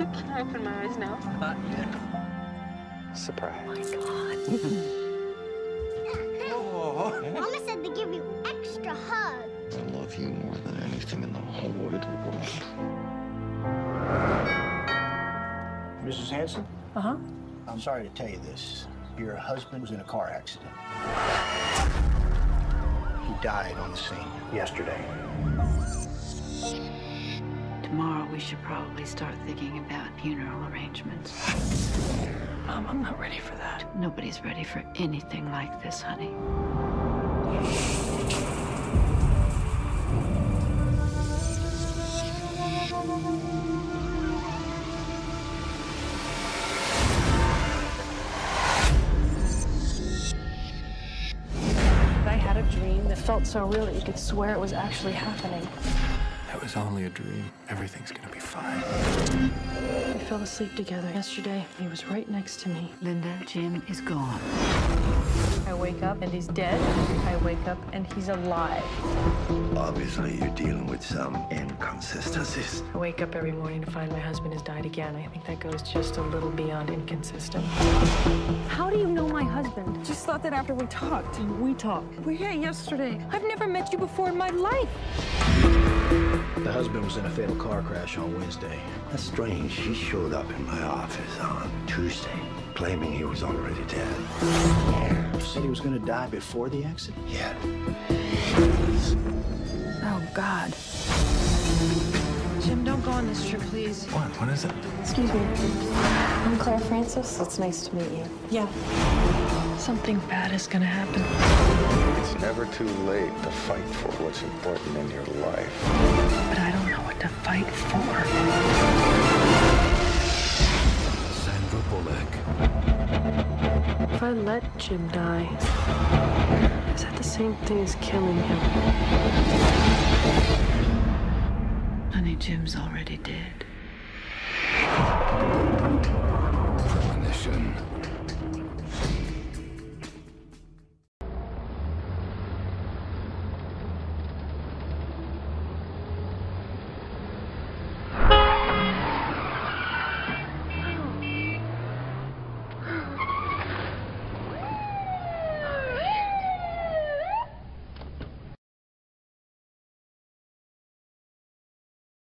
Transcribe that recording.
Can I open my eyes now? Not yet. Surprise. Oh! Mama said to give you extra hugs. I love you more than anything in the whole wide world. Mrs. Hanson? Uh huh. I'm sorry to tell you this. Your husband was in a car accident. He died on the scene yesterday. Tomorrow we should probably start thinking about funeral arrangements. Mom, I'm not ready for that. Nobody's ready for anything like this, honey. I had a dream that felt so real that you could swear it was actually happening. It was only a dream. Everything's gonna be fine. We fell asleep together yesterday. He was right next to me. Linda, Jim is gone. I wake up and he's dead. I wake up and he's alive. Obviously, you're dealing with some inconsistencies. I wake up every morning to find my husband has died again. I think that goes just a little beyond inconsistent. How do you know my husband? Just thought that after we talked, we talked. We were here yesterday. I've never met you before in my life. The husband was in a fatal car crash on Wednesday. That's strange. He showed up in my office on Tuesday, claiming he was already dead. He said he was going to die before the accident. Yeah. Oh, God. Jim, don't go on this trip, please. What? What is it? Excuse me. I'm Claire Francis. It's nice to meet you. Yeah. Something bad is gonna happen. It's never too late to fight for what's important in your life. Fight for. Sandra Bullock. If I let Jim die, is that the same thing as killing him? Honey, Jim's already dead. Premonition.